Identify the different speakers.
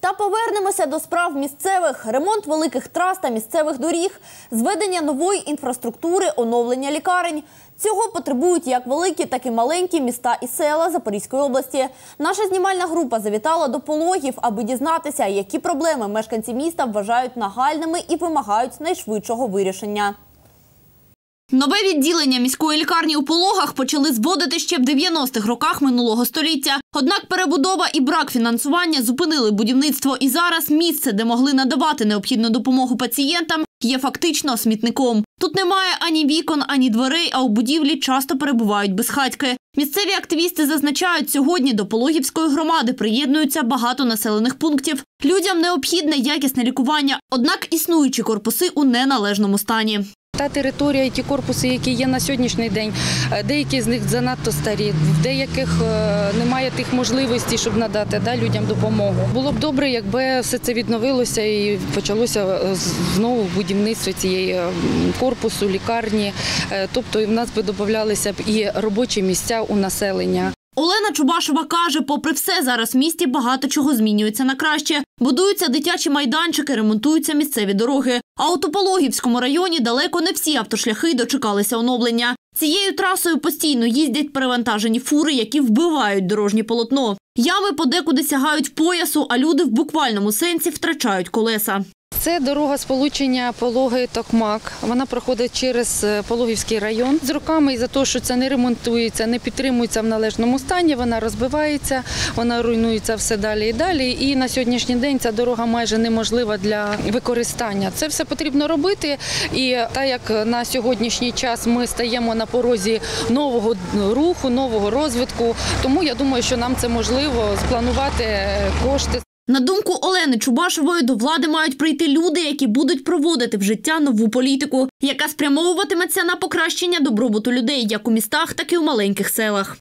Speaker 1: Та повернемося до справ місцевих: ремонт великих трас та місцевих доріг, зведення нової інфраструктури, оновлення лікарень. Цього потребують як великі, так і маленькі міста і села Запорізької області. Наша знімальна група завітала до пологів, аби дізнатися, які проблеми мешканці міста вважають нагальними і вимагають найшвидшого вирішення.
Speaker 2: Нове відділення міської лікарні у пологах почали зводити ще в 90-х роках минулого століття. Однак перебудова і брак фінансування зупинили будівництво. І зараз місце, де могли надавати необхідну допомогу пацієнтам, є фактично смітником. Тут немає ані вікон, ані дверей, а у будівлі часто перебувають безхатьки. Місцеві активісти зазначають, сьогодні до Пологівської громади приєднуються багато населених пунктів. Людям необхідне якісне лікування, однак існуючі корпуси у неналежному стані.
Speaker 3: Та територія, і ті корпуси, які є на сьогоднішній день, е, деякі з них занадто старі, в деяких е, немає тих можливостей, щоб надати да, людям допомогу. Було б добре, якби все це відновилося і почалося е, знову будівництво цієї е, корпусу, лікарні. Тобто в нас би додавалися б і робочі місця у населення.
Speaker 2: Олена Чубашова каже, попри все, зараз в місті багато чого змінюється на краще. Будуються дитячі майданчики, ремонтуються місцеві дороги. А у Пологівському районі далеко не всі автошляхи дочекалися оновлення. Цією трасою постійно їздять перевантажені фури, які вбивають дорожнє полотно. Ями подекуди сягають поясу, а люди в буквальному сенсі втрачають колеса.
Speaker 3: Це дорога сполучення Пологи Токмак. Вона проходить через е, Пологівський район. З роками із-за того, що це не ремонтується, не підтримується в належному стані, вона розбивається, вона руйнується все далі і далі. І на сьогоднішній день ця дорога майже неможлива для використання. Це все потрібно робити. І так як на сьогоднішній час ми стаємо на порозі нового руху, нового розвитку, тому я думаю, що нам це можливо спланувати е, кошти.
Speaker 2: На думку Олени Чубашової, до влади мають прийти люди, які будуть проводити в життя нову політику, яка спрямовуватиметься на покращення добробуту людей як у містах, так і у маленьких селах.